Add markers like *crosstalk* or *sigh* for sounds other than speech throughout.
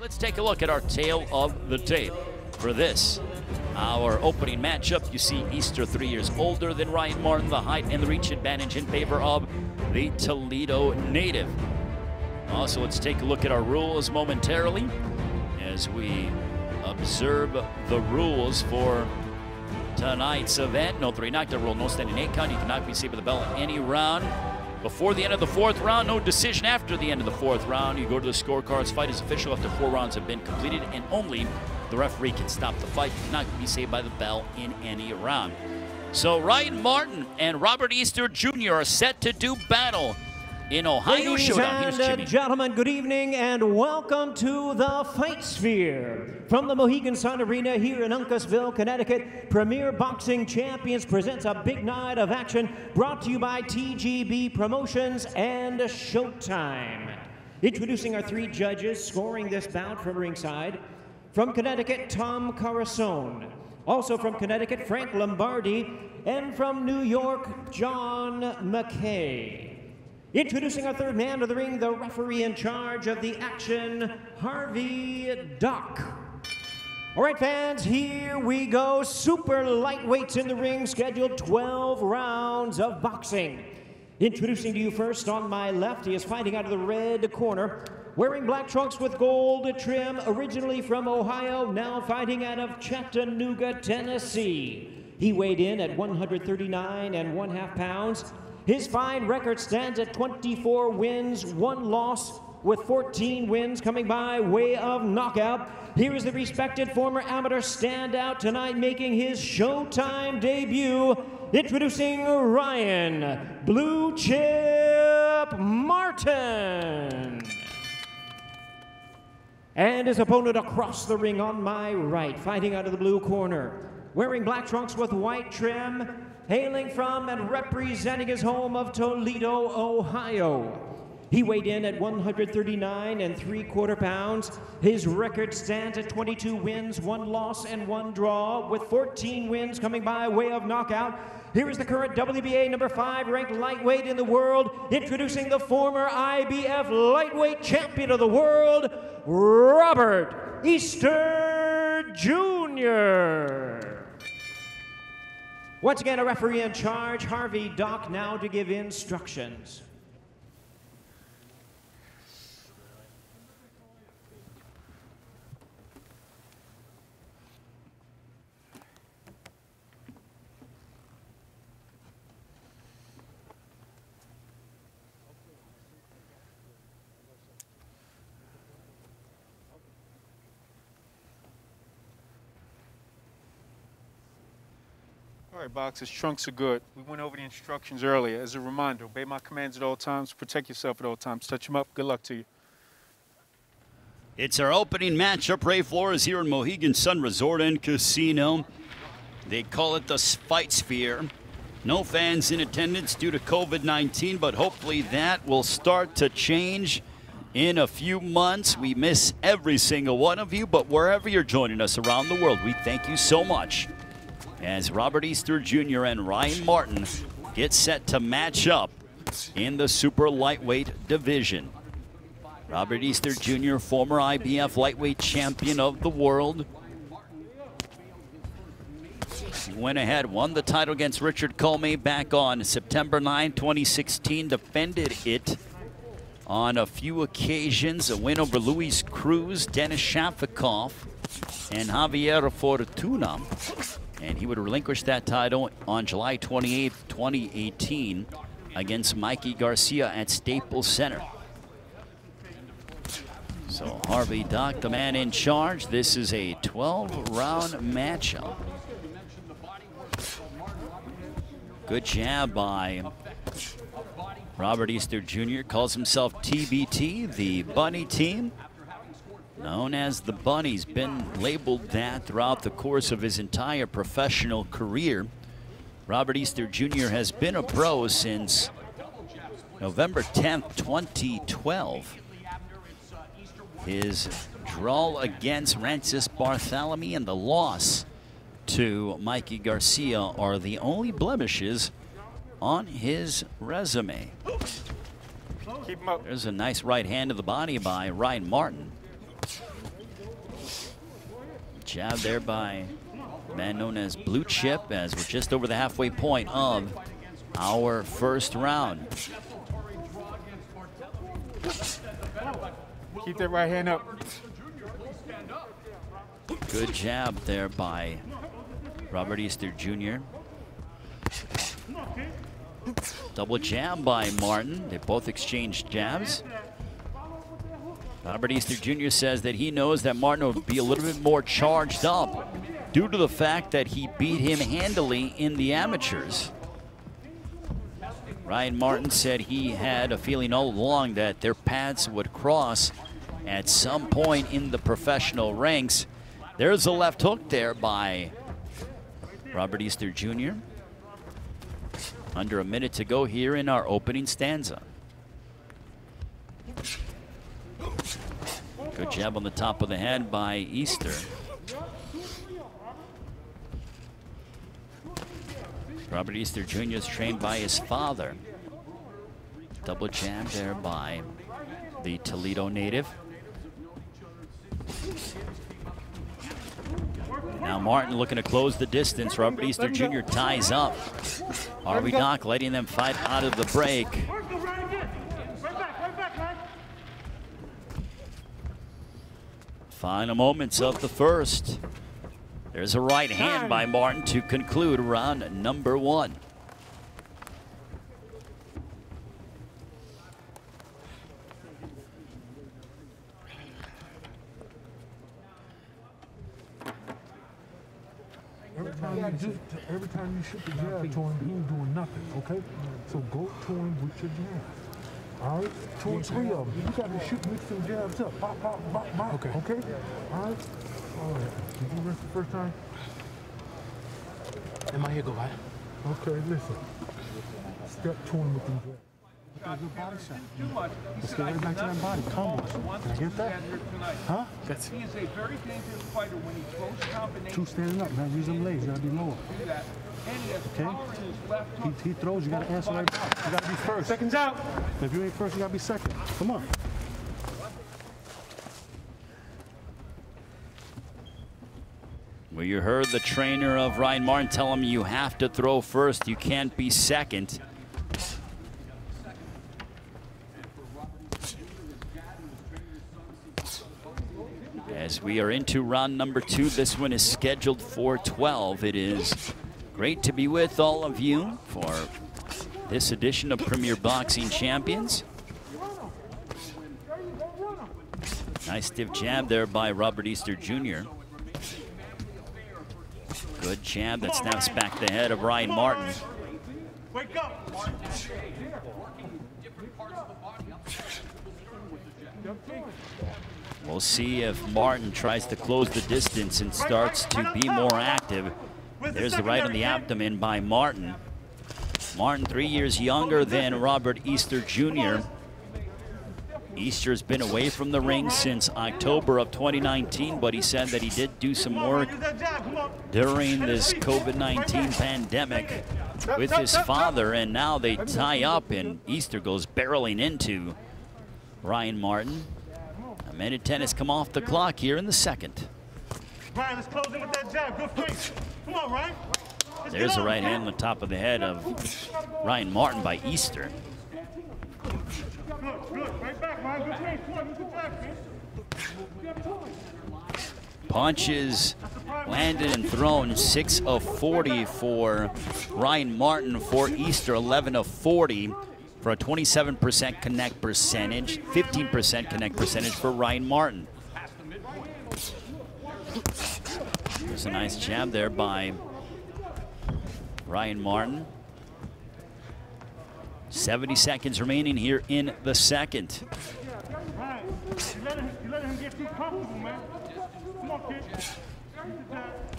Let's take a look at our tale of the tape for this. Our opening matchup, you see Easter three years older than Ryan Martin, the height and the reach advantage in favor of the Toledo native. Also, let's take a look at our rules momentarily as we observe the rules for tonight's event. No three knockdown rule, no standing eight count. You cannot be saved with the bell in any round. Before the end of the fourth round, no decision after the end of the fourth round. You go to the scorecards. Fight is official after four rounds have been completed, and only the referee can stop the fight. You cannot be saved by the bell in any round. So Ryan Martin and Robert Easter Jr. are set to do battle in Ohio Ladies Showdown. And Jimmy. gentlemen, good evening and welcome to the Fight Sphere. From the Mohegan Sun Arena here in Uncasville, Connecticut, Premier Boxing Champions presents a big night of action brought to you by TGB Promotions and Showtime. Introducing our three judges scoring this bout from ringside. From Connecticut, Tom Carusone. Also from Connecticut, Frank Lombardi. And from New York, John McKaie. Introducing our third man to the ring, the referee in charge of the action, Harvey Dock. All right, fans, here we go. Super lightweights in the ring, scheduled 12 rounds of boxing. Introducing to you first on my left, he is fighting out of the red corner, wearing black trunks with gold trim, originally from Ohio, now fighting out of Chattanooga, Tennessee. He weighed in at 139 and one half pounds. His fine record stands at 24 wins, one loss, with 14 wins coming by way of knockout. Here is the respected former amateur standout tonight making his Showtime debut. Introducing Ryan Blue Chip Martin. And his opponent across the ring on my right, fighting out of the blue corner, wearing black trunks with white trim, hailing from and representing his home of Toledo, Ohio. He weighed in at 139 and three quarter pounds. His record stands at 22 wins, one loss, and one draw, with 14 wins coming by way of knockout. Here is the current WBA number five ranked lightweight in the world, introducing the former IBF lightweight champion of the world, Robert Easter Jr. Once again, a referee in charge, Harvey Dock, now to give instructions. Right, boxers, trunks are good. We went over the instructions earlier. As a reminder, obey my commands at all times, protect yourself at all times. Touch them up. Good luck to you. It's our opening matchup. Ray Flores here in Mohegan Sun Resort and Casino. They call it the Fight Sphere. No fans in attendance due to COVID 19, but hopefully that will start to change in a few months. We miss every single one of you, but wherever you're joining us around the world, we thank you so much. As Robert Easter Jr. and Ryan Martin get set to match up in the super lightweight division. Robert Easter Jr., former IBF lightweight champion of the world. He went ahead, won the title against Richard Commey back on September 9, 2016, defended it on a few occasions. A win over Luis Cruz, Denis Shafikov, and Javier Fortuna. And he would relinquish that title on July 28, 2018 against Mikey Garcia at Staples Center. So Harvey Dock, the man in charge. This is a 12-round matchup. Good jab by Robert Easter Jr. Calls himself TBT, the bunny team. Known as the Bunny's been labeled that throughout the course of his entire professional career. Robert Easter Jr. has been a pro since November 10th, 2012. His draw against Rances Barthelemy and the loss to Mikey Garcia are the only blemishes on his resume. Keep him up. There's a nice right hand to the body by Ryan Martin. Jab there by man known as Blue Chip as we're just over the halfway point of our first round. Keep that right hand up. Good jab there by Robert Easter Jr. Double jab by Martin. They both exchanged jabs. Robert Easter Jr. says that he knows that Martin will be a little bit more charged up due to the fact that he beat him handily in the amateurs. Ryan Martin said he had a feeling all along that their paths would cross at some point in the professional ranks. There's a left hook there by Robert Easter Jr. Under a minute to go here in our opening stanza. Good jab on the top of the head by Easter. Robert Easter Jr. is trained by his father. Double jab there by the Toledo native. Now Martin looking to close the distance. Robert Easter Jr. ties up. Harvey Dock letting them fight out of the break. Final moments of the first. There's a right hand by Martin to conclude round number one. Every time you just, every time you shoot the jab to him, ain't doing nothing, okay? So go to with your jab. All right? Two or three of them. You got to shoot, mix some jabs up. Bop, bop, bop, bop. Okay. Okay? All right? All right. Did you rinse the first time? Am I here, go right? Okay, listen. Step two with them jabs. Good body shot. Let's get right back to that body. Combos. Can I get that? Huh? That's He is a very dangerous fighter when he throws combinations. Two standing up, man. Use them legs. You gotta be lower. do that. And he has Okay. power in his left hook. He, he throws, you gotta answer right back. You gotta be first. Seconds out. If you ain't first, you gotta be second. Come on. Well, you heard the trainer of Ryan Martin tell him you have to throw first, you can't be second. As we are into round number two, this one is scheduled for 12. It is great to be with all of you for this edition of Premier Boxing Champions. Nice stiff jab there by Robert Easter Jr. Good jab that snaps back the head of Ryan Martin. Wake up. We'll see if Martin tries to close the distance and starts to be more active. There's the right on the abdomen by Martin. Martin, three years younger than Robert Easter Jr. Easter's been away from the ring since October of 2019, but he said that he did do some work during this COVID-19 pandemic with his father, and now they tie up, and Easter goes barreling into Ryan Martin. A minute 10 has come off the clock here in the second. Ryan, let's close in with that jab. Good face. Come on, Ryan. Let's There's a right hand on the top of the head of Ryan Martin by Easter. Good, good. Right back, Ryan. Good face. Come on, good jab, man. Punches landed and thrown 6 of 40 for Ryan Martin for Easter 11 of 40 for a 27% connect percentage, 15% connect percentage for Ryan Martin. There's a nice jab there by Ryan Martin. 70 seconds remaining here in the second.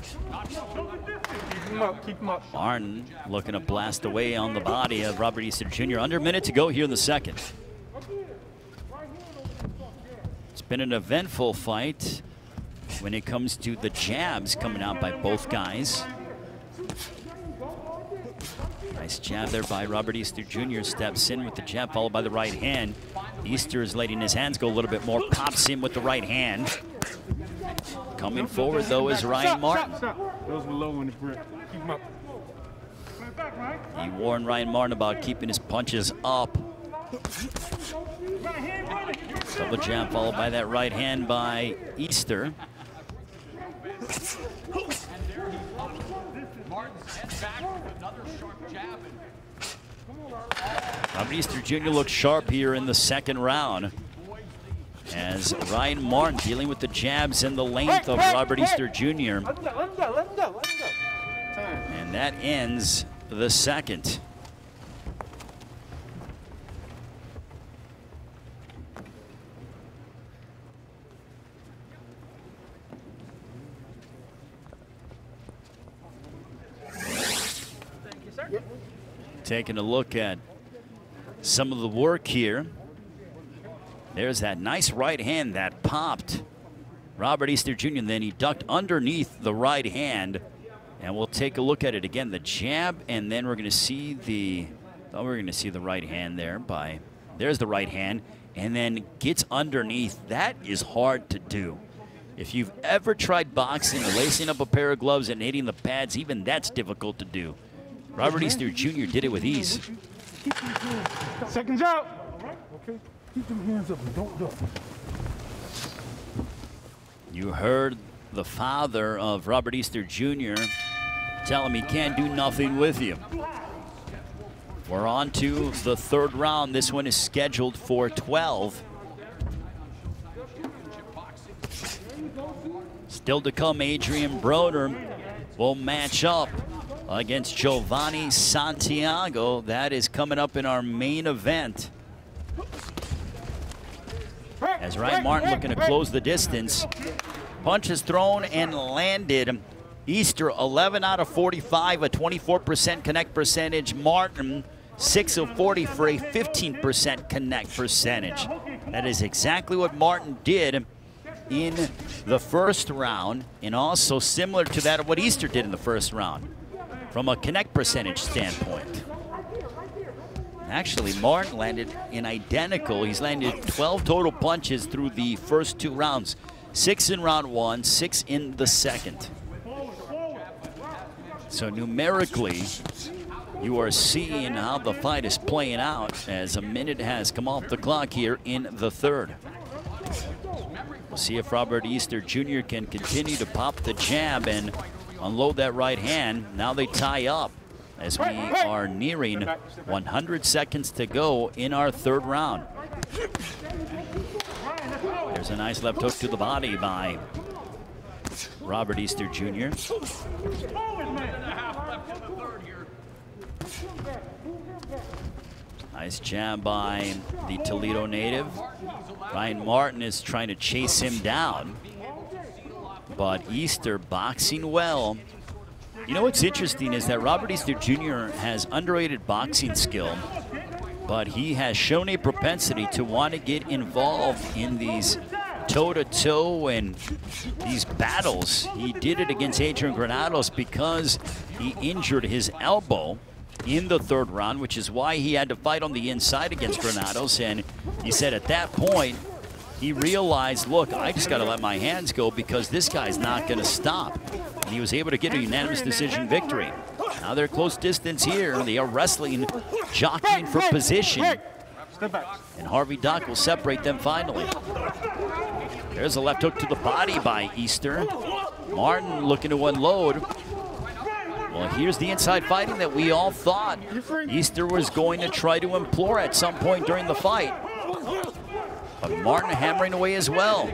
Keep him up. Keep him up. Looking to blast away on the body of Robert Easter Jr. Under a minute to go here in the second. It's been an eventful fight when it comes to the jabs coming out by both guys. Nice jab there by Robert Easter Jr. Steps in with the jab followed by the right hand. Easter is letting his hands go a little bit more. Pops in with the right hand. Coming forward, though, is Ryan Martin. Those were low on the brick. Keep them up. Play back, right? He warned Ryan Martin about keeping his punches up. Right hand, brother. Double jab followed by that right hand by Easter. Robert Easter Jr. looks sharp here in the second round. As Ryan Martin dealing with the jabs and the length of Robert Easter Jr. And that ends the second. Taking a look at some of the work here. There's that nice right hand that popped Robert Easter Jr. Then he ducked underneath the right hand. And we'll take a look at it again. The jab, and then we're going to see the. Oh, we're going to see the right hand there by. There's the right hand, and then gets underneath. That is hard to do. If you've ever tried boxing or lacing up a pair of gloves and hitting the pads, even that's difficult to do. Robert Easter Jr. did it with ease. Keep them hands, Seconds out. Keep them hands up and don't duck. You heard the father of Robert Easter Jr. tell him he can't do nothing with you. We're on to the third round. This one is scheduled for 12. Still to come, Adrien Broner will match up against Jovanie Santiago. That is coming up in our main event. As Ryan Martin looking to close the distance. Punches thrown and landed. Easter 11 out of 45, a 24% connect percentage. Martin 6 of 40 for a 15% connect percentage. That is exactly what Martin did in the first round, and also similar to that of what Easter did in the first round from a connect percentage standpoint. Actually, Martin landed an identical. He's landed 12 total punches through the first two rounds. Six in round one, six in the second. So numerically, you are seeing how the fight is playing out as a minute has come off the clock here in the third. We'll see if Robert Easter Jr. can continue to pop the jab and unload that right hand. Now they tie up as we are nearing 100 seconds to go in our third round. There's a nice left hook to the body by Robert Easter Jr. Nice jab by the Toledo native. Ryan Martin is trying to chase him down. But Easter boxing well. You know what's interesting is that Robert Easter Jr. has underrated boxing skill, but he has shown a propensity to want to get involved in these toe-to-toe and these battles. He did it against Adrian Granados because he injured his elbow in the third round, which is why he had to fight on the inside against Granados. And he said at that point, he realized, look, I just got to let my hands go because this guy's not going to stop. And he was able to get a unanimous decision victory. Now they're close distance here. They are wrestling, jockeying for position. And Harvey Dock will separate them finally. There's a left hook to the body by Easter. Martin looking to unload. Well, here's the inside fighting that we all thought Easter was going to try to implore at some point during the fight. But Martin hammering away as well.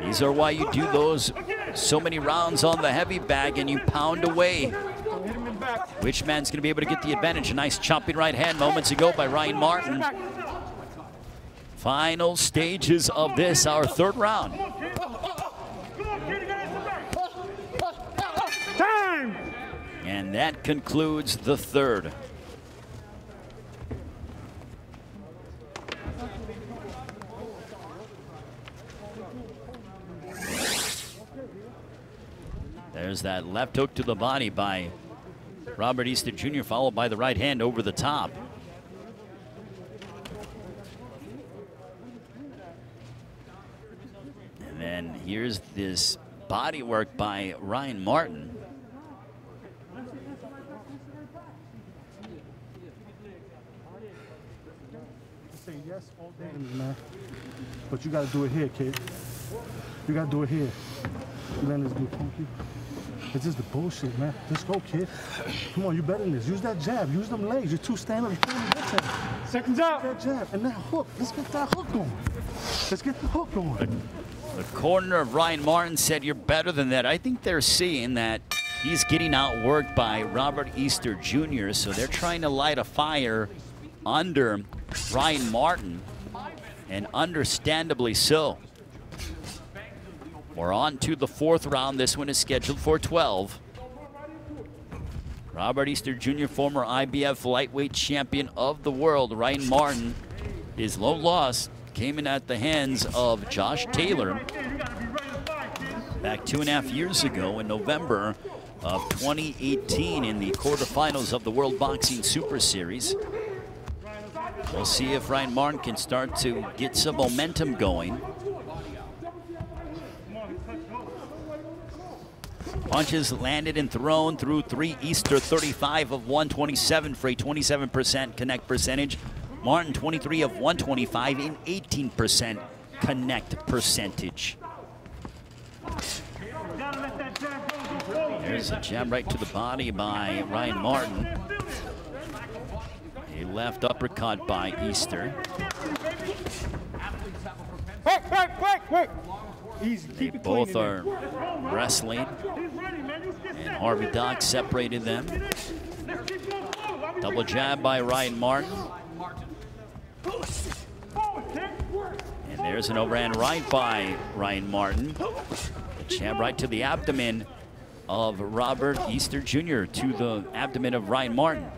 These are why you do those so many rounds on the heavy bag and you pound away. Hit him in back. Which man's going to be able to get the advantage? A nice chopping right hand moments ago by Ryan Martin. Final stages of this, our third round. And that concludes the third. There's that left hook to the body by Robert Easter Jr., followed by the right hand over the top. And then here's this body work by Ryan Martin. Yes all day, man. But you gotta do it here, kid. You gotta do it here. You letting this punk you? It's just the bullshit, man. Just go, kid. Come on, you better than this. Use that jab. Use them legs. You're two stand up. Seconds out. That jab. And that hook. Let's get that hook going. Let's get the hook going. The corner of Ryan Martin said, You're better than that. I think they're seeing that he's getting outworked by Robert Easter Jr., so they're trying to light a fire under Ryan Martin, and understandably so. We're on to the fourth round. This one is scheduled for 12. Robert Easter Jr., former IBF lightweight champion of the world, Ryan Martin, his lone loss came in at the hands of Josh Taylor back two and a half years ago in November of 2018 in the quarterfinals of the World Boxing Super Series. We'll see if Ryan Martin can start to get some momentum going. Punches landed and thrown through three Easter 35 of 127 for a 27% connect percentage. Martin 23 of 125 in 18% connect percentage. There's a jab right to the body by Ryan Martin. A left uppercut by Easter. Wait, wait, wait, wait. Easy. They both are wrestling, He's ready, man. You get and. Harvey Dock separated them. Let's keep going forward. While we Double jab by Ryan Martin. And there's an overhand right by Ryan Martin. A jab right to the abdomen of Robert Easter Jr. to the abdomen of Ryan Martin.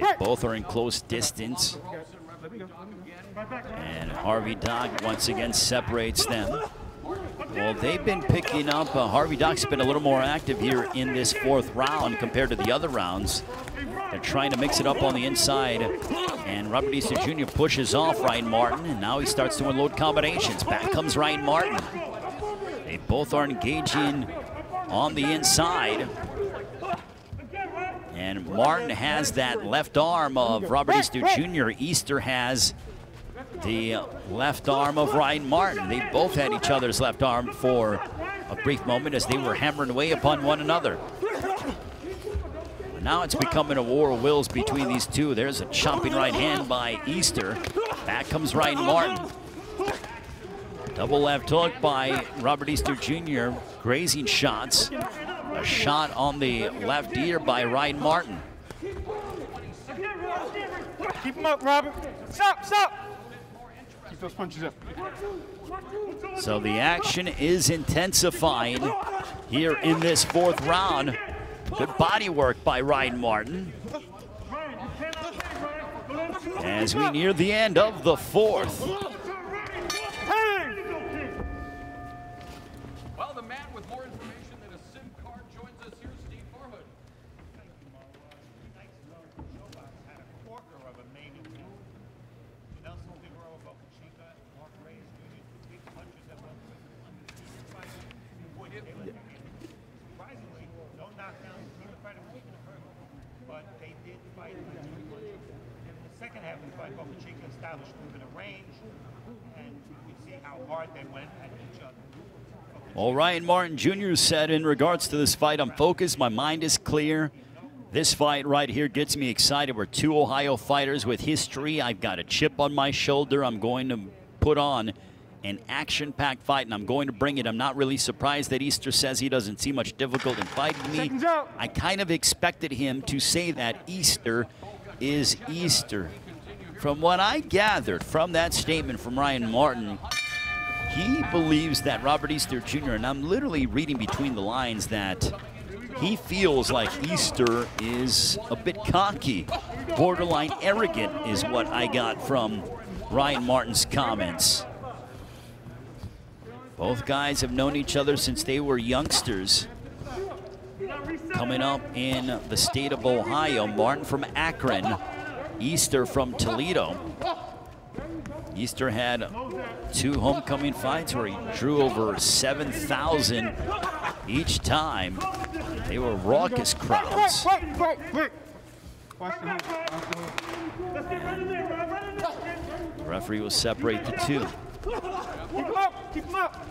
They both are in close distance. And Harvey Dock once again separates them. Well, they've been picking up. Uh, Harvey Dock's been a little more active here in this fourth round compared to the other rounds. They're trying to mix it up on the inside. And Robert Easter Jr. pushes off Ryan Martin, and now he starts doing load combinations. Back comes Ryan Martin. They both are engaging on the inside. And Martin has that left arm of Robert Easter Jr. Easter has the left arm of Ryan Martin. They both had each other's left arm for a brief moment as they were hammering away upon one another. Now it's becoming a war of wills between these two. There's a chopping right hand by Easter. Back comes Ryan Martin. Double left hook by Robert Easter Jr. Grazing shots. A shot on the left ear by Ryan Martin. Keep him up, Robert. Stop, stop. Keep those punches up. So the action is intensifying here in this fourth round. Good body work by Ryan Martin. Ryan, you cannot stay, Ryan. Don't let him keep up. As we near the end of the fourth. Hey! Well, the man with more information than a SIM card joins us here, Steve Farhood. had a corker of a main event. Nelson Figueroa, Boca Chica, Mark Reyes Jr., big punches that went with undisputed fight. Boy, they were surprisingly, no knockdowns. Neither fighter was even hurt, but they did fight with two punches. And in the second half of the fight, Boca Chica established a little bit of range, and you could see how hard they went at each other. Well, Ryan Martin Jr. said in regards to this fight, I'm focused, my mind is clear. This fight right here gets me excited. We're two Ohio fighters with history. I've got a chip on my shoulder. I'm going to put on an action-packed fight, and I'm going to bring it. I'm not really surprised that Easter says he doesn't see much difficult in fighting me. I kind of expected him to say that Easter is Easter. From what I gathered from that statement from Ryan Martin, he believes that Robert Easter Jr., and I'm literally reading between the lines that he feels like Easter is a bit cocky, borderline arrogant, is what I got from Ryan Martin's comments. Both guys have known each other since they were youngsters. Coming up in the state of Ohio, Martin from Akron, Easter from Toledo. Easter had two homecoming fights where he drew over 7,000 each time. They were raucous crowds. The. Referee will separate the two. Keep him up. Keep him up.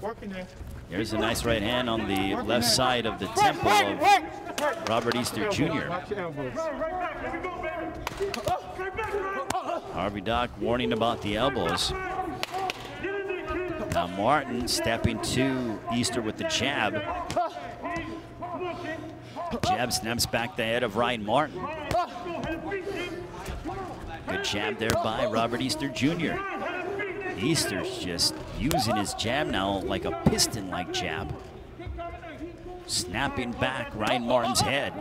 Working there. There's a nice right hand on the left side of the temple of Robert Easter Jr. Watch your elbows. Right, right back. Let me go, baby. Straight back, right. Harvey Dock warning about the elbows. Get in there, kid. Now Martin stepping to Easter with the jab. Come on, kid. Jab snaps back the head of Ryan Martin. Go ahead, feet, kid. Good jab there by Robert Easter Jr. Easter's just using his jab now like a piston-like jab. Snapping back Ryan Martin's head.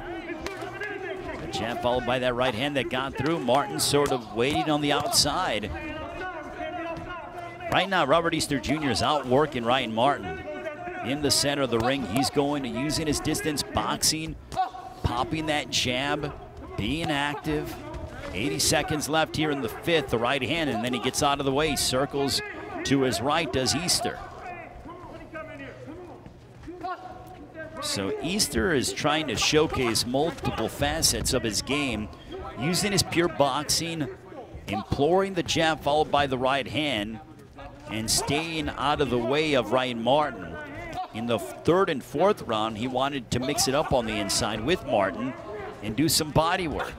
The jab followed by that right hand that got through. Martin sort of waiting on the outside. Right now, Robert Easter Jr. is out working Ryan Martin. In the center of the ring, he's going to using his distance boxing, popping that jab, being active. 80 seconds left here in the fifth, the right hand, and then he gets out of the way, circles to his right, does Easter. So Easter is trying to showcase multiple facets of his game, using his pure boxing, imploring the jab followed by the right hand, and staying out of the way of Ryan Martin. In the third and fourth round, he wanted to mix it up on the inside with Martin and do some body work.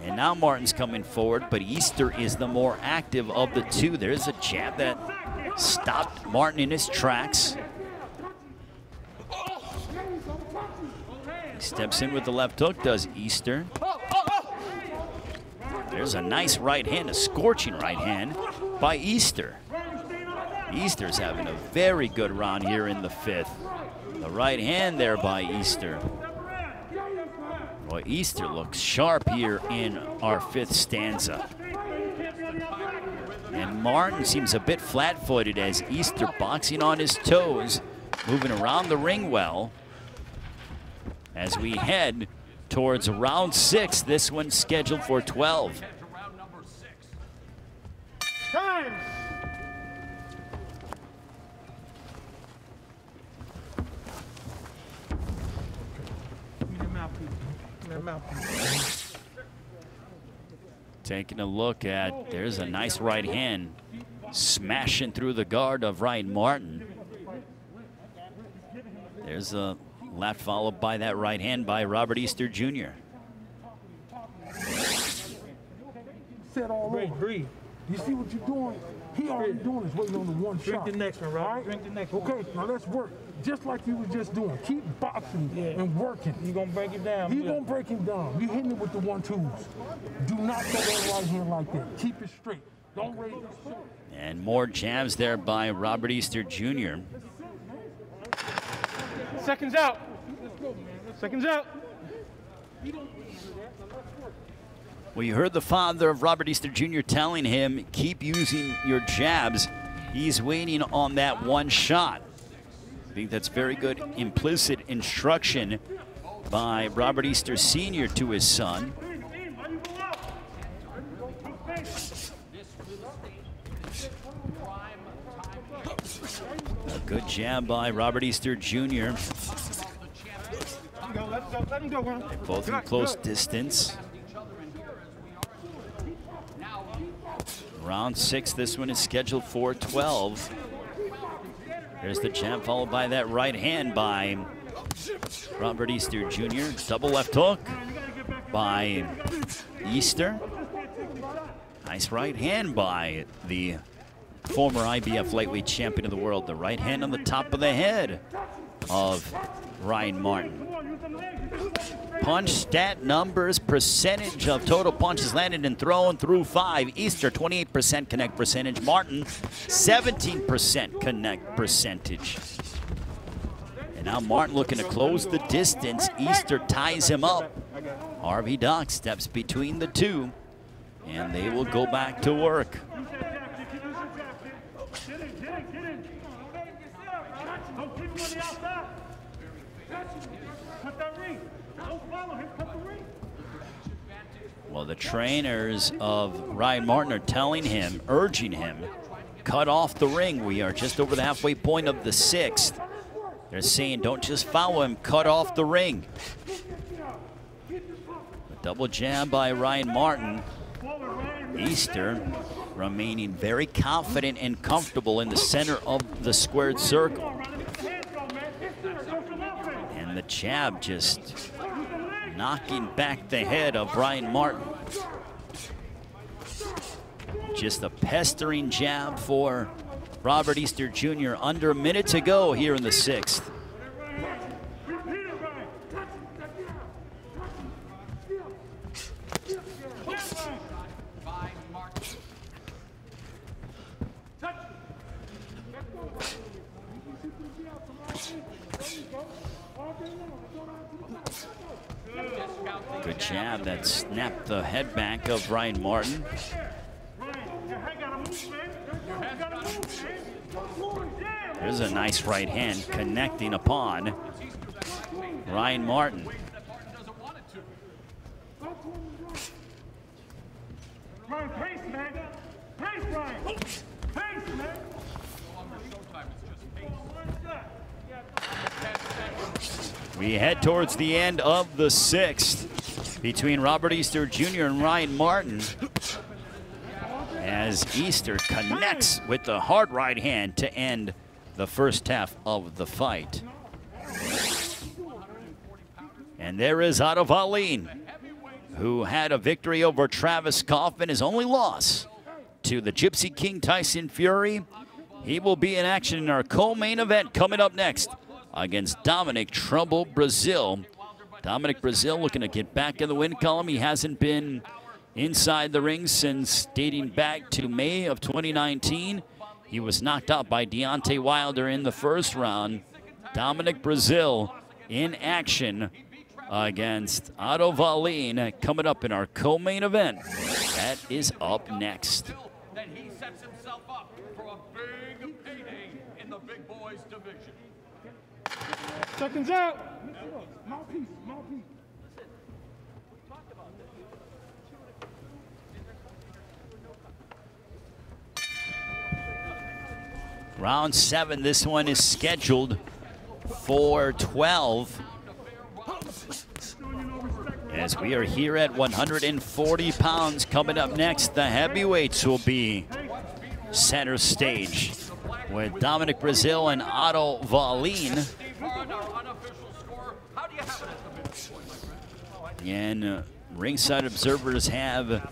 And now Martin's coming forward, but Easter is the more active of the two. There's a jab that stopped Martin in his tracks. He steps in with the left hook, does Easter. There's a nice right hand, a scorching right hand by Easter. Easter's having a very good round here in the fifth. The right hand there by Easter. Boy, Easter looks sharp here in our fifth stanza. And Martin seems a bit flat-footed as Easter boxing on his toes, moving around the ring well. As we head towards round six, this one's scheduled for 12. Time. Give me the mouthpiece. Give me that mouthpiece. Taking a look at, there's a nice right hand smashing through the guard of Ryan Martin. There's a left followed by that right hand by Robert Easter Jr. Set all over. breathe. You see what you're doing? He already doing is waiting on the one Drink shot. Drink the next one, right? All right? Drink the next one. Okay, now let's work. Just like you was just doing. Keep boxing Yeah. and working. You're gonna break it down? He yeah. gonna break him down. You hitting him with the one twos. Do not throw that right hand like that. Keep it straight. Don't raise your shoulder. And more jabs there by Robert Easter Jr. Seconds out. Seconds out. Well, you heard the father of Robert Easter Jr. telling him, keep using your jabs. He's waiting on that one shot. I think that's very good implicit instruction by Robert Easter Sr. to his son. A good jab by Robert Easter Jr. Ron. Both in close distance. Round six, this one is scheduled for 12. There's the jab followed by that right hand by Robert Easter Jr. Double left hook by Easter. Nice right hand by the former IBF lightweight champion of the world. The right hand on the top of the head of Ryan Martin. Punch stat numbers, percentage of total punches landed and thrown through five. Easter, 28% connect percentage. Martin, 17% connect percentage. And now Martin looking to close the distance. Easter ties him up. Harvey Dock steps between the two, and they will go back to work. Well, the trainers of Ryan Martin are telling him, urging him, cut off the ring. We are just over the halfway point of the sixth. They're saying, don't just follow him, cut off the ring. A double jab by Ryan Martin. Easter remaining very confident and comfortable in the center of the squared circle. The jab just knocking back the head of Brian Martin. Just a pestering jab for Robert Easter Jr. under a minute to go here in the sixth. Good jab that snapped the head back of Ryan Martin. There's a nice right hand connecting upon Ryan Martin. We head towards the end of the sixth between Robert Easter Jr. and Ryan Martin as Easter connects with the hard right hand to end the first half of the fight. And there is Otto Wallin, who had a victory over Travis Kauffman, his only loss to the Gypsy King Tyson Fury. He will be in action in our co-main event coming up next against Dominic Trouble Breazeale. Dominic Breazeale looking to get back in the win column. He hasn't been inside the ring since dating back to May of 2019. He was knocked out by Deontay Wilder in the first round. Dominic Breazeale in action against Otto Wallin coming up in our co-main event. That is up next. Then he Mouthpiece, mouthpiece. Round seven, this one is scheduled for 12. As we are here at 140 pounds, coming up next, the heavyweights will be center stage with Dominic Breazeale and Otto Wallin. And uh, ringside observers have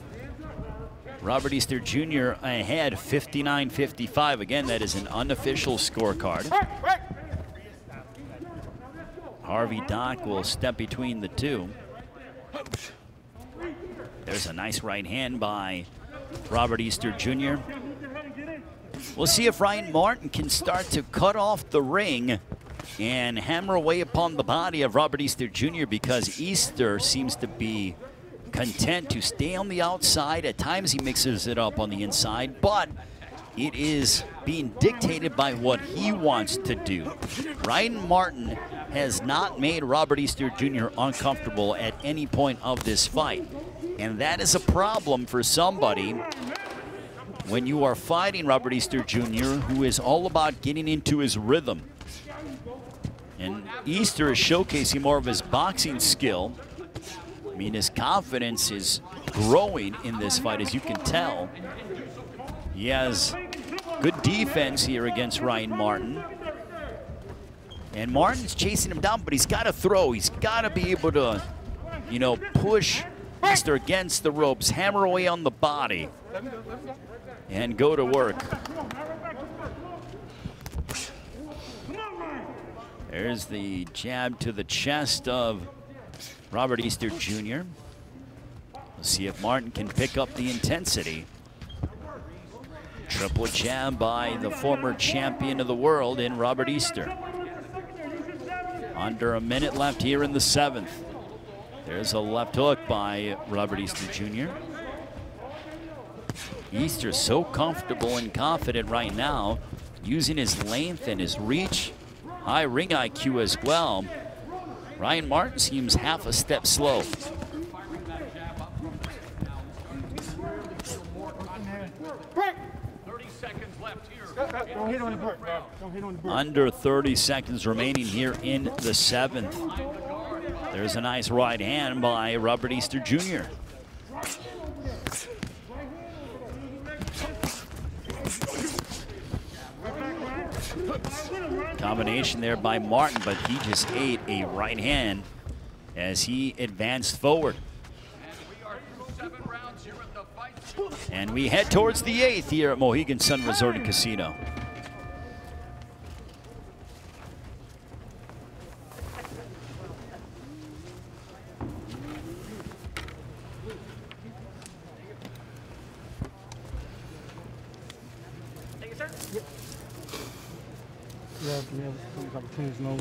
Robert Easter Jr. ahead 59-55. Again, that is an unofficial scorecard. Harvey Dock will step between the two. There's a nice right hand by Robert Easter Jr. We'll see if Ryan Martin can start to cut off the ring and hammer away upon the body of Robert Easter Jr. because Easter seems to be content to stay on the outside. At times he mixes it up on the inside, but it is being dictated by what he wants to do. Ryan Martin has not made Robert Easter Jr. uncomfortable at any point of this fight. And that is a problem for somebody when you are fighting Robert Easter Jr., who is all about getting into his rhythm. And Easter is showcasing more of his boxing skill. I mean, his confidence is growing in this fight, as you can tell. He has good defense here against Ryan Martin. And Martin's chasing him down, but he's got to throw. He's got to be able to, you know, push Easter against the ropes, hammer away on the body, and go to work. There's the jab to the chest of Robert Easter Jr. We'll see if Martin can pick up the intensity. Triple jab by the former champion of the world in Robert Easter. Under a minute left here in the seventh. There's a left hook by Robert Easter Jr. Easter so comfortable and confident right now, using his length and his reach, high ring IQ as well. Ryan Martin seems half a step slow. 30 seconds left here. Don't hit on the brick, bro. Don't hit on the brick. Under 30 seconds remaining here in the seventh. There's a nice right hand by Robert Easter Jr. Combination there by Martin, but he just ate a right hand as he advanced forward. And we head towards the eighth here at Mohegan Sun Resort and Casino. His nose.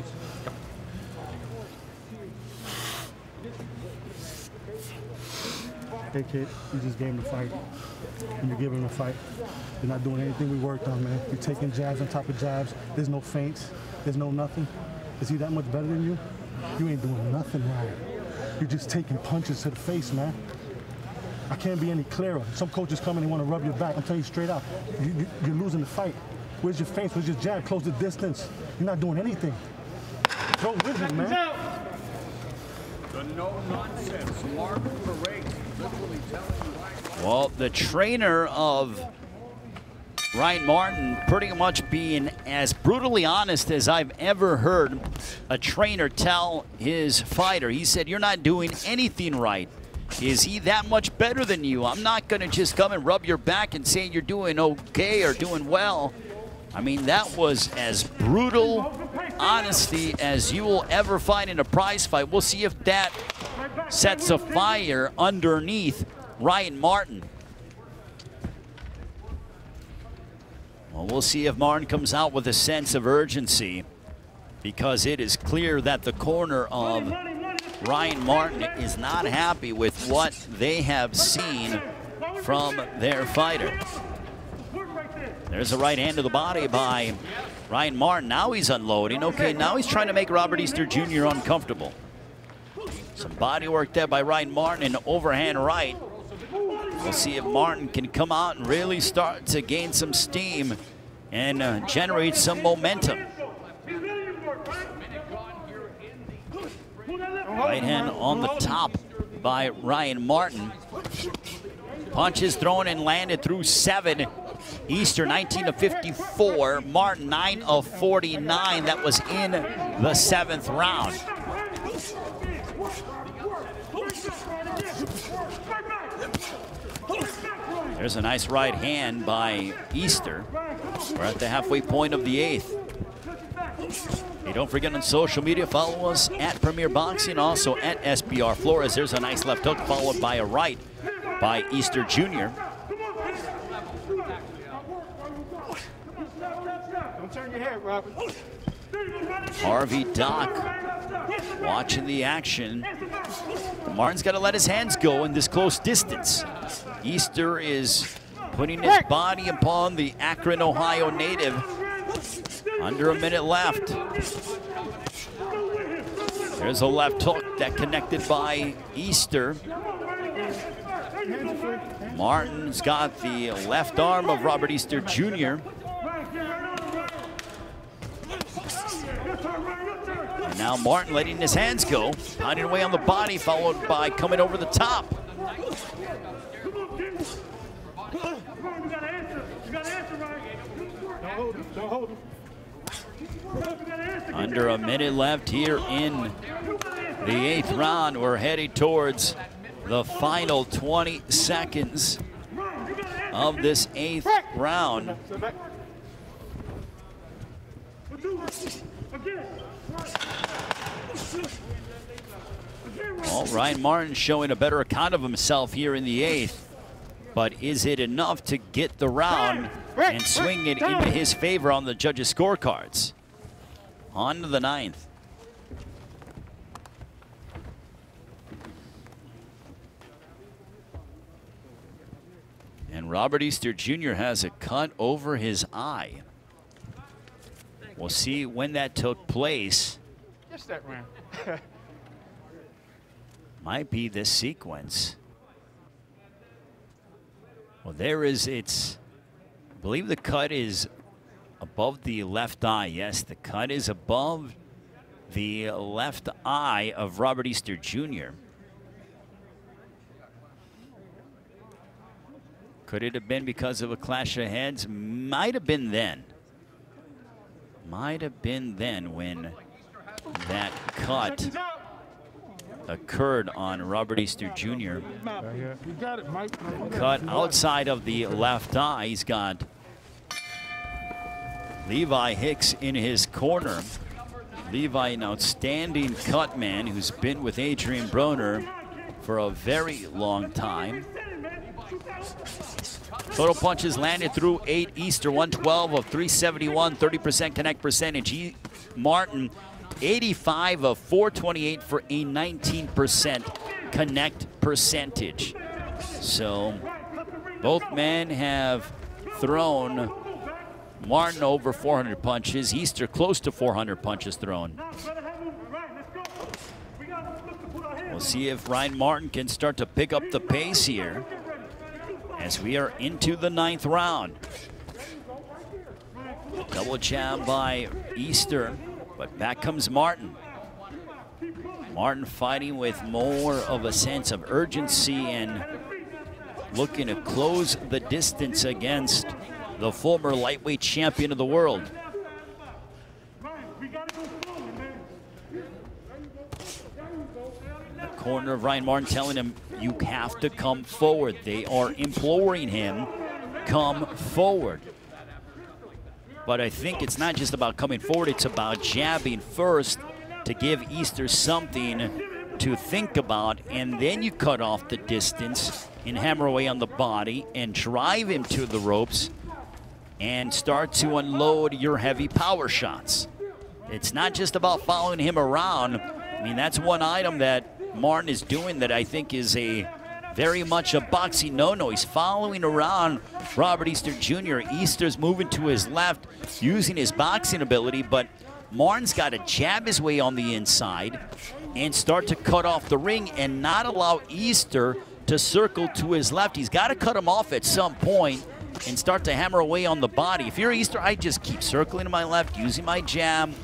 Hey kid, you just gave him a fight. And you're giving him a fight. You're not doing anything we worked on, man. You're taking jabs on top of jabs. There's no feints. There's no nothing. Is he that much better than you? You ain't doing nothing right. You're just taking punches to the face, man. I can't be any clearer. Some coaches come in and want to rub your back. I'm telling you straight out, you, you, you're losing the fight. Where's your face? Where's your jab? Close the distance. You're not doing anything. Go with it, man. The no-nonsense Mark Parade literally telling you Well, the trainer of Ryan Martin pretty much being as brutally honest as I've ever heard a trainer tell his fighter. He said, You're not doing anything right. Is he that much better than you? I'm not going to just come and rub your back and say you're doing okay or doing well. I mean, that was as brutal honesty as you will ever find in a prize fight. We'll see if that sets a fire underneath Ryan Martin. Well, we'll see if Martin comes out with a sense of urgency because it is clear that the corner of Ryan Martin is not happy with what they have seen from their fighter. There's a right hand to the body by Ryan Martin. Now he's unloading. Okay, now he's trying to make Robert Easter Jr. uncomfortable. Some body work there by Ryan Martin, an overhand right. We'll see if Martin can come out and really start to gain some steam and uh, generate some momentum. Right hand on the top by Ryan Martin. Punches thrown and landed through seven. Easter 19 of 54. Martin 9 of 49. That was in the seventh round. There's a nice right hand by Easter. We're at the halfway point of the eighth. Hey, don't forget on social media, follow us at Premier Boxing, also at SBR Flores. There's a nice left hook followed by a right by Easter Jr. Don't turn your head, Robert. Harvey Dock watching the action. Martin's got to let his hands go in this close distance. Easter is putting his body upon the Akron, Ohio native. Under a minute left. There's a left hook that connected by Easter. Martin's got the left arm of Robert Easter Jr. And now Martin letting his hands go, pounding away on the body, followed by coming over the top. Under a minute left here in the eighth round. We're heading towards the final 20 seconds of this eighth round. Well, Ryan Martin showing a better account of himself here in the eighth. But is it enough to get the round and swing it into his favor on the judges' scorecards? On to the ninth. And Robert Easter Jr. has a cut over his eye. We'll see when that took place. Just that round. *laughs* Might be this sequence. Well, there is its I believe the cut is above the left eye. Yes, the cut is above the left eye of Robert Easter Jr. Could it have been because of a clash of heads? Might have been then. Might have been then when that cut occurred on Robert Easter Jr. Cut outside of the left eye. He's got Levi Hicks in his corner. Levi, an outstanding cut man who's been with Adrien Broner for a very long time. Total punches landed through eight Easter, 112 of 371, 30% connect percentage. E Martin, 85 of 428 for a 19% connect percentage. So both men have thrown Martin over 400 punches, Easter close to 400 punches thrown. We'll see if Ryan Martin can start to pick up the pace here as we are into the ninth round. Double jab by Easter, but back comes Martin. Martin fighting with more of a sense of urgency and looking to close the distance against the former lightweight champion of the world. The corner of Ryan Martin telling him, you have to come forward. They are imploring him, come forward. But I think it's not just about coming forward, it's about jabbing first to give Easter something to think about, and then you cut off the distance and hammer away on the body and drive him to the ropes and start to unload your heavy power shots. It's not just about following him around. I mean, that's one item that Martin is doing that I think is a very much a boxing no-no. He's following around Robert Easter Jr. Easter's moving to his left, using his boxing ability, but Martin's got to jab his way on the inside and start to cut off the ring and not allow Easter to circle to his left. He's got to cut him off at some point and start to hammer away on the body. If you're Easter, I just keep circling to my left, using my jab.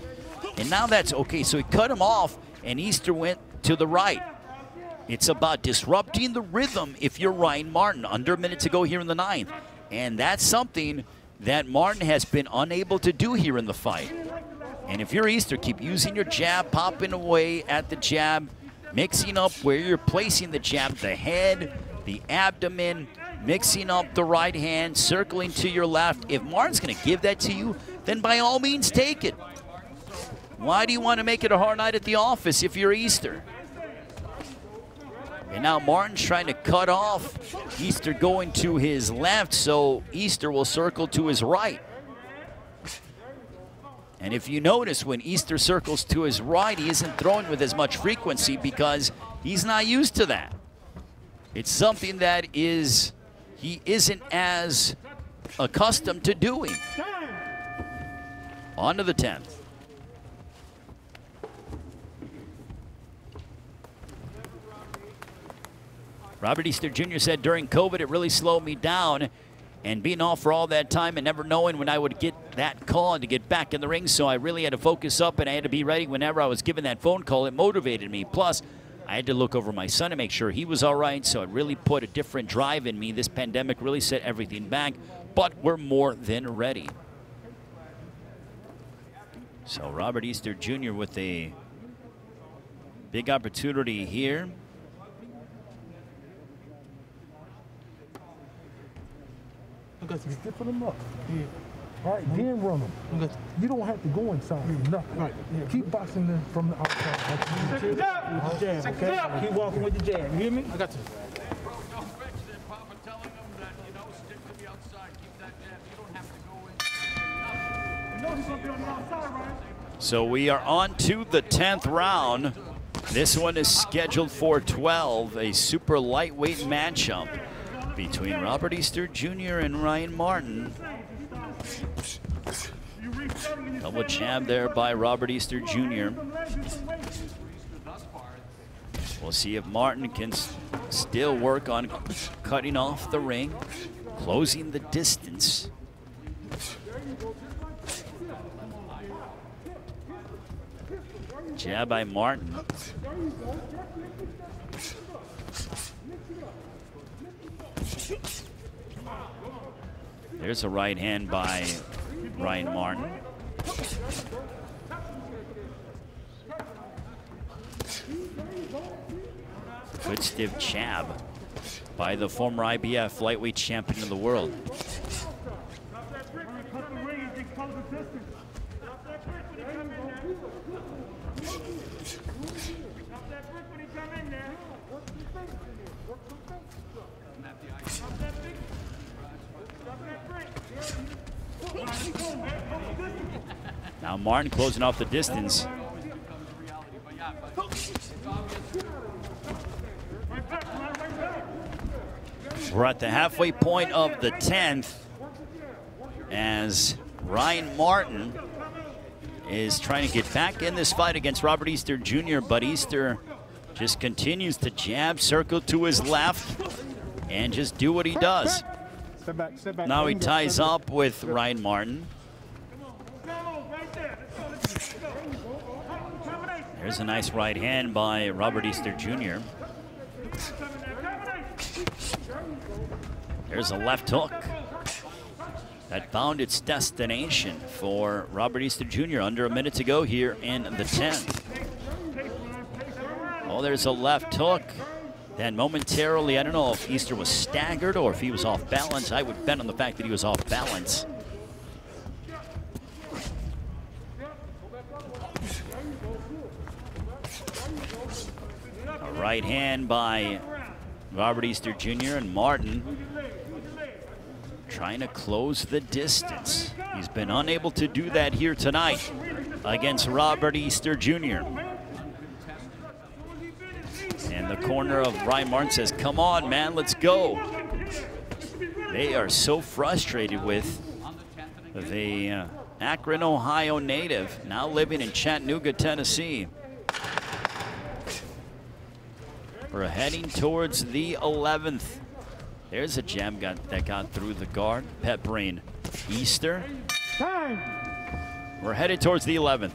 And now that's okay. So he cut him off, and Easter went to the right. It's about disrupting the rhythm if you're Ryan Martin. Under a minute to go here in the ninth. And that's something that Martin has been unable to do here in the fight. And if you're Easter, keep using your jab, popping away at the jab, mixing up where you're placing the jab, the head, the abdomen, mixing up the right hand, circling to your left. If Martin's going to give that to you, then by all means take it. Why do you want to make it a hard night at the office if you're Easter? And now Martin's trying to cut off Easter going to his left, so Easter will circle to his right. And if you notice, when Easter circles to his right, he isn't throwing with as much frequency because he's not used to that. It's something that is he isn't as accustomed to doing. On to the 10th. Robert Easter Jr. said during COVID, it really slowed me down. And being off for all that time and never knowing when I would get that call to get back in the ring, so I really had to focus up and I had to be ready whenever I was given that phone call. It motivated me. Plus, I had to look over my son to make sure he was all right, so it really put a different drive in me. This pandemic really set everything back, but we're more than ready. So Robert Easter Jr. with a big opportunity here. Okay, so stiffen them up. Yeah. All right, mm-hmm. then run them. Okay. You don't have to go inside. Mm-hmm. Nothing. Right. Yeah. Keep boxing them from the outside. Second jab. With jab, Second okay? Jab. Keep walking with the jab. You hear me? I got you. So we are on to the 10th round. This one is scheduled for 12, a super lightweight matchup between Robert Easter Jr. and Ryan Martin. Double jab there by Robert Easter Jr. We'll see if Martin can still work on cutting off the ring, closing the distance. Jab by Martin. There's a right hand by Ryan Martin. Good stiff jab by the former IBF lightweight champion of the world. Now Martin closing off the distance. We're at the halfway point of the 10th as Ryan Martin is trying to get back in this fight against Robert Easter Jr., but Easter just continues to jab, circle to his left, and just do what he does. Step back, step back. Now he ties up with Ryan Martin. There's a nice right hand by Robert Easter Jr. There's a left hook that found its destination for Robert Easter Jr. under a minute to go here in the 10th. Oh, there's a left hook. Then momentarily, I don't know if Easter was staggered or if he was off balance. I would bet on the fact that he was off balance. Right hand by Robert Easter Jr. and Martin trying to close the distance. He's been unable to do that here tonight against Robert Easter Jr. And the corner of Ryan Martin says, come on, man, let's go. They are so frustrated with the uh, Akron, Ohio native, now living in Chattanooga, Tennessee. We're heading towards the 11th. There's a jam got, that got through the guard. Pet Brain Easter. Time. We're headed towards the 11th.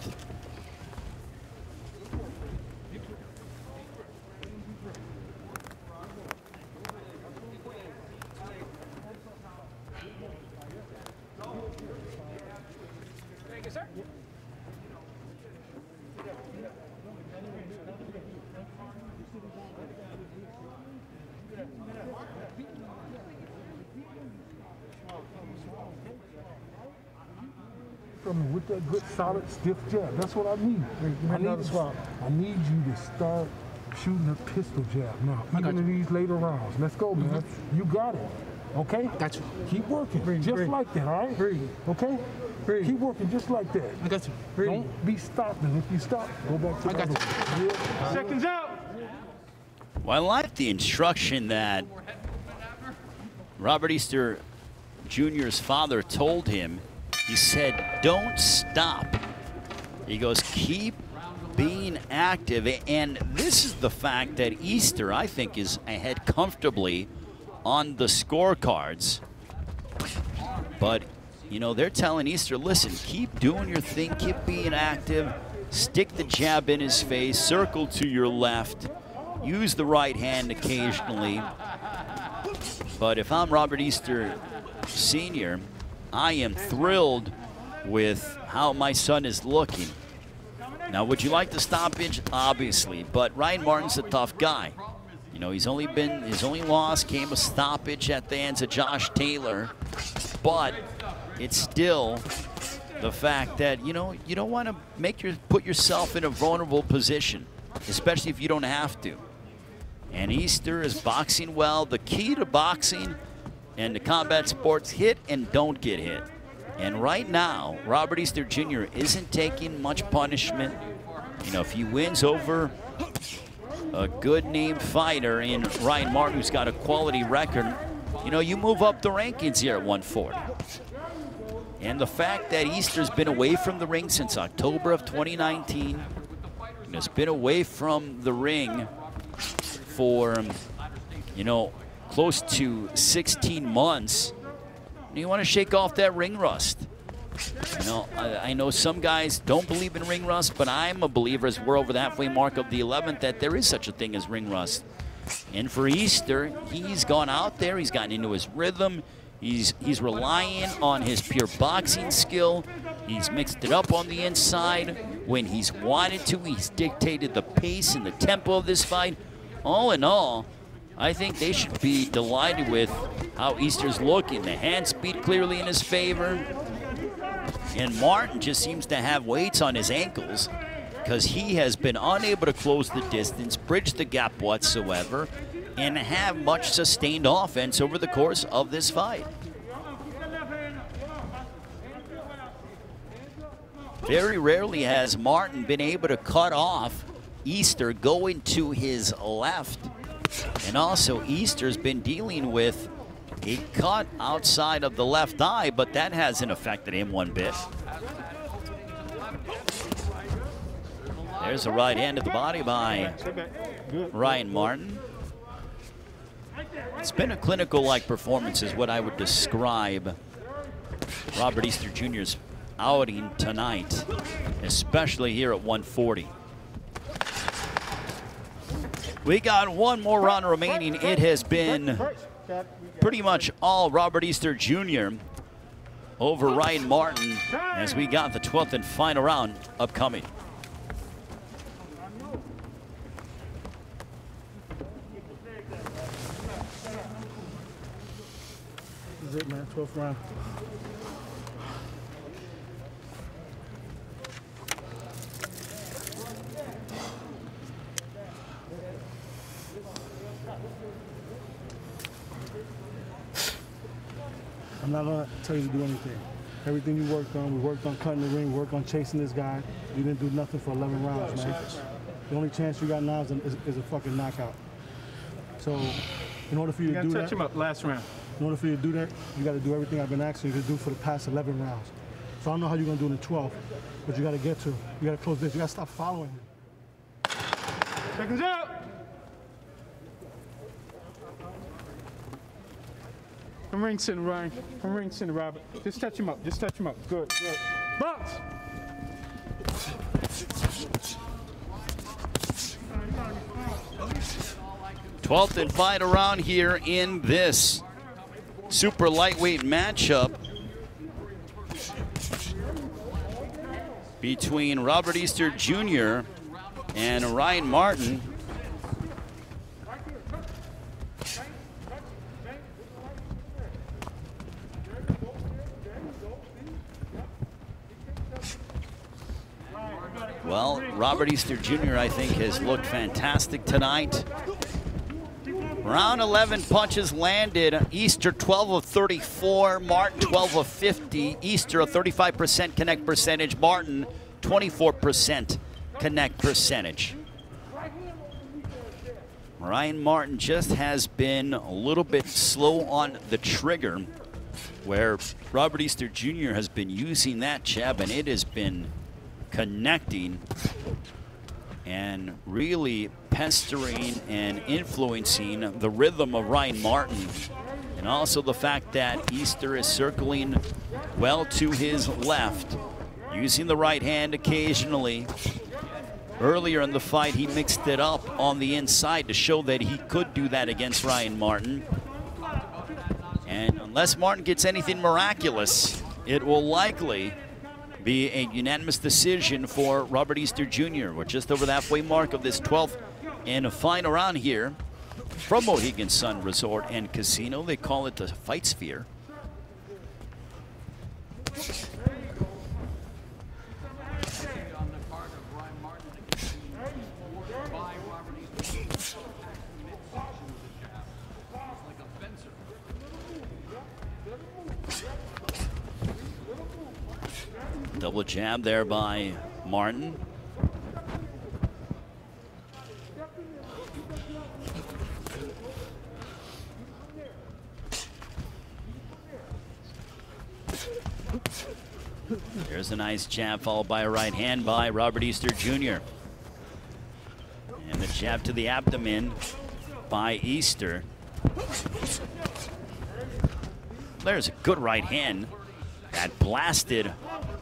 From me with that good, solid, stiff jab. That's what I need. I need, swap. I need you to start shooting a pistol jab now, I even in these later rounds. Let's go, man. Mm-hmm. You got it. Okay? Got you. Keep working. Breathe, just breathe. like that, all right? Breathe. Okay? Breathe. Keep working just like that. I got you. Breathe. Don't be stopping. If you stop, go back to I the got other one. Yeah. Seconds out. Well, I like the instruction that Robert Easter Jr.'s father told him. He said, don't stop. He goes, keep being active. And this is the fact that Easter, I think, is ahead comfortably on the scorecards. But, you know, they're telling Easter, listen, keep doing your thing, keep being active, stick the jab in his face, circle to your left, use the right hand occasionally. But if I'm Robert Easter Sr., I am thrilled with how my son is looking. Now, would you like the stoppage? Obviously, but Ryan Martin's a tough guy. You know, he's only been his only loss came a stoppage at the hands of Josh Taylor, but it's still the fact that you know you don't want to make your put yourself in a vulnerable position, especially if you don't have to. And Easter is boxing well. The key to boxing and the combat sports hit and don't get hit. And right now, Robert Easter Jr. isn't taking much punishment. You know, if he wins over a good name fighter in Ryan Martin, who's got a quality record, you know, you move up the rankings here at 140. And the fact that Easter's been away from the ring since October of 2019, and has been away from the ring for, you know, close to 16 months, You want to shake off that ring rust. You know, I, I, know some guys don't believe in ring rust, but I'm a believer as we're over the halfway mark of the 11th that there is such a thing as ring rust. And for Easter, he's gone out there, he's gotten into his rhythm, he's he's relying on his pure boxing skill. He's mixed it up on the inside. When he's wanted to, he's dictated the pace and the tempo of this fight. All in all, I think they should be delighted with how Easter's looking. The hand speed clearly in his favor. And Martin just seems to have weights on his ankles because he has been unable to close the distance, bridge the gap whatsoever, and have much sustained offense over the course of this fight. Very rarely has Martin been able to cut off Easter going to his left. And also Easter's been dealing with a cut outside of the left eye, but that hasn't affected him one bit. There's a right hand to the body by Ryan Martin. It's been a clinical-like performance is what I would describe Robert Easter Jr.'s outing tonight, especially here at 140. We got one more round remaining. It has been pretty much all Robert Easter Jr. over Ryan Martin as we got the 12th and final round upcoming. This is it, man. 12th round. I'm not gonna tell you to do anything. Everything you worked on, we worked on cutting the ring, worked on chasing this guy. You didn't do nothing for 11 rounds, man. The only chance you got now is a, is, a fucking knockout. So, in order for you, You to do touch that, him up last round. in order for you to do that, you got to do everything I've been asking you to do for the past 11 rounds. So I don't know how you're gonna do it in 12, but you got to get to. You got to close this. You got to stop following him. Seconds out. I'm ring sitting, Ryan. I'm ring sitting, Robert. Just touch him up. Just touch him up. Good, good. Box. Twelfth and final round here in this super lightweight matchup between Robert Easter Jr. and Ryan Martin. Well, Robert Easter Jr., I think, has looked fantastic tonight. Round 11 punches landed. Easter 12 of 34, Martin 12 of 50. Easter a 35% connect percentage, Martin 24% connect percentage. Ryan Martin just has been a little bit slow on the trigger, where Robert Easter Jr. has been using that jab, and it has been connecting and really pestering and influencing the rhythm of Ryan Martin. And also the fact that Easter is circling well to his left, using the right hand occasionally. Earlier in the fight, he mixed it up on the inside to show that he could do that against Ryan Martin. And unless Martin gets anything miraculous, it will likely be a unanimous decision for Robert Easter Jr. We're just over the halfway mark of this 12th and a final round here from Mohegan Sun Resort and Casino. They call it the Fight Sphere. Double jab there by Martin. There's a nice jab followed by a right hand by Robert Easter Jr. And the jab to the abdomen by Easter. there's a good right hand that blasted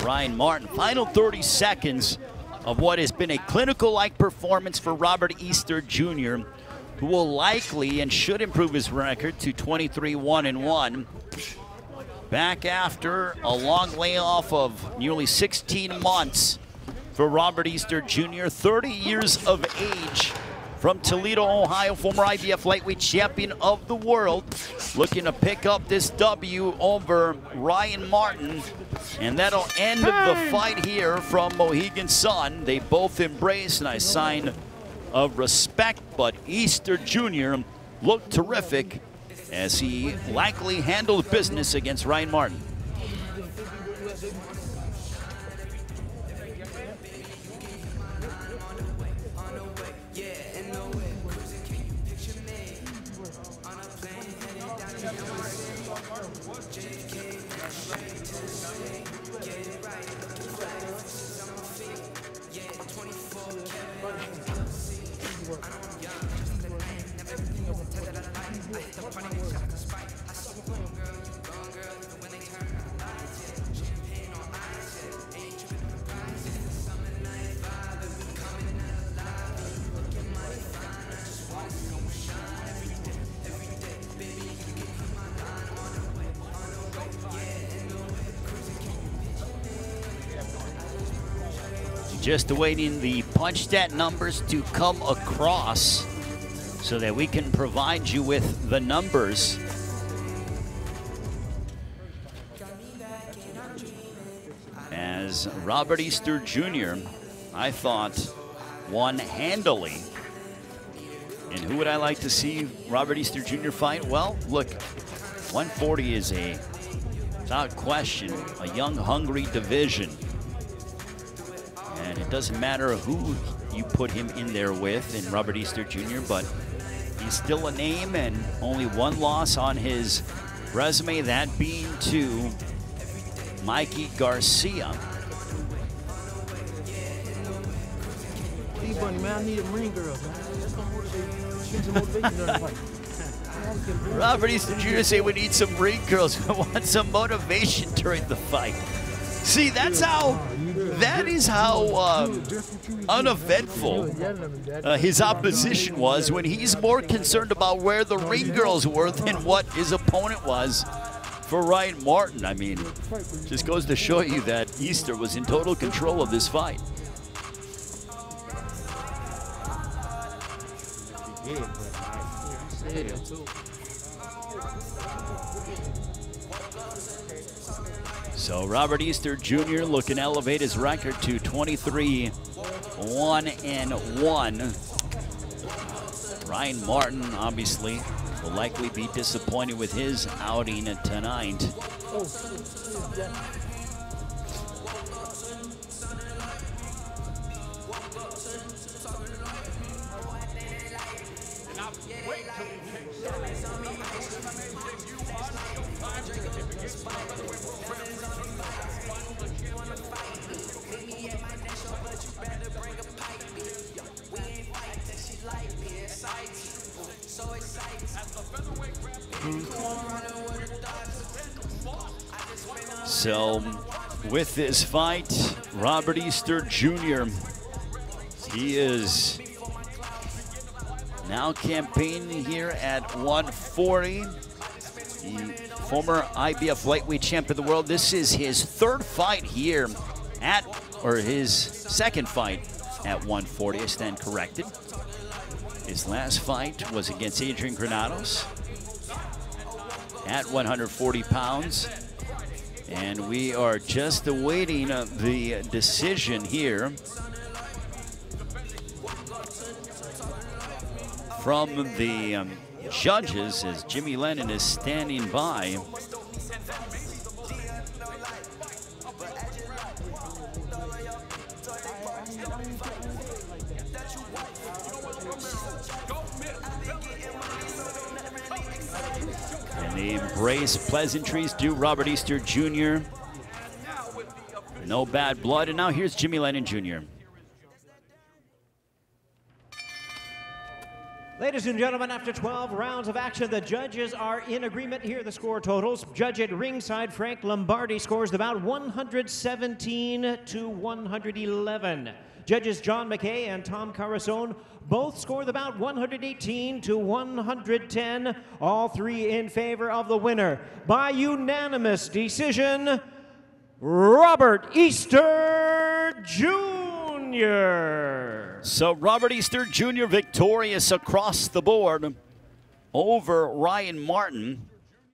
Ryan Martin. Final 30 seconds of what has been a clinical-like performance for Robert Easter Jr., who will likely and should improve his record to 23-1 and 1. Back after a long layoff of nearly 16 months for Robert Easter Jr., 30 years of age from Toledo, Ohio, former IBF lightweight champion of the world, looking to pick up this W over Ryan Martin. And that'll end the fight here from Mohegan Sun. They both embrace, and I sign of respect, but Easter Jr. looked terrific as he likely handled business against Ryan Martin. Just awaiting the punch stat numbers to come across so that we can provide you with the numbers. As Robert Easter Jr., I thought, won handily. And who would I like to see Robert Easter Jr. fight? Well, look, 140 is a, without question, a young, hungry division. It doesn't matter who you put him in there with in Robert Easter Jr., but he's still a name and only one loss on his resume, that being to Mikey Garcia. Hey, Bunny, man, I need a ring girl, man. That's gonna motivate, give some motivation during the fight. *laughs* Robert Easter Jr. say we need some ring girls. *laughs* We want some motivation during the fight. See, that's how, oh, that is how uh, uneventful uh, his opposition was when he's more concerned about where the ring girls were than what his opponent was for Ryan Martin. I mean, just goes to show you that Easter was in total control of this fight. So Robert Easter Jr. looking to elevate his record to 23 1 and 1. Ryan Martin obviously will likely be disappointed with his outing tonight. So, with this fight, Robert Easter Jr. He is now campaigning here at 140. The former IBF lightweight champ of the world. This is his third fight here at, or his second fight at 140. I stand corrected. His last fight was against Adrian Granados at 140 pounds. And we are just awaiting uh, the decision here from the um, judges as Jimmy Lennon is standing by. Embrace pleasantries do Robert Easter Jr. No bad blood. And now here's Jimmy Lennon Jr. Ladies and gentlemen, after 12 rounds of action, the judges are in agreement. Here the score totals. Judge at ringside, Frank Lombardi scores about 117 to 111. Judges John McKaie and Tom Carusone both scored about 118 to 110. All three in favor of the winner. By unanimous decision, Robert Easter Jr. So Robert Easter Jr. victorious across the board over Ryan Martin.